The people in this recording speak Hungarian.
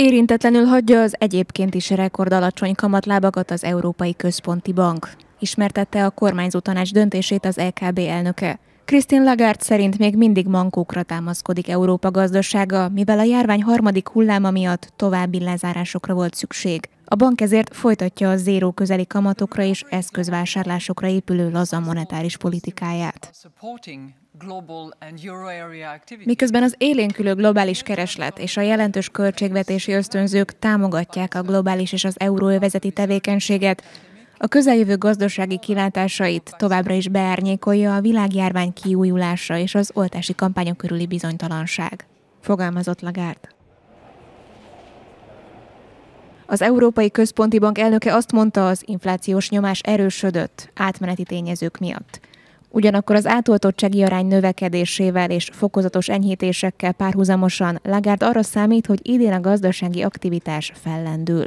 Érintetlenül hagyja az egyébként is rekordalacsony kamatlábakat az Európai Központi Bank. Ismertette a kormányzó tanács döntését az LKB elnöke. Christine Lagarde szerint még mindig mankókra támaszkodik Európa gazdasága, mivel a járvány harmadik hulláma miatt további lezárásokra volt szükség. A bank ezért folytatja a zéró közeli kamatokra és eszközvásárlásokra épülő laza monetáris politikáját. Miközben az élénkülő globális kereslet és a jelentős költségvetési ösztönzők támogatják a globális és az euróövezeti tevékenységet, a közeljövő gazdasági kilátásait továbbra is beárnyékolja a világjárvány kiújulása és az oltási kampányok körüli bizonytalanság. Fogalmazott Lagarde. Az Európai Központi Bank elnöke azt mondta, az inflációs nyomás erősödött átmeneti tényezők miatt. Ugyanakkor az átoltottsági arány növekedésével és fokozatos enyhítésekkel párhuzamosan Lagarde arra számít, hogy idén a gazdasági aktivitás fellendül.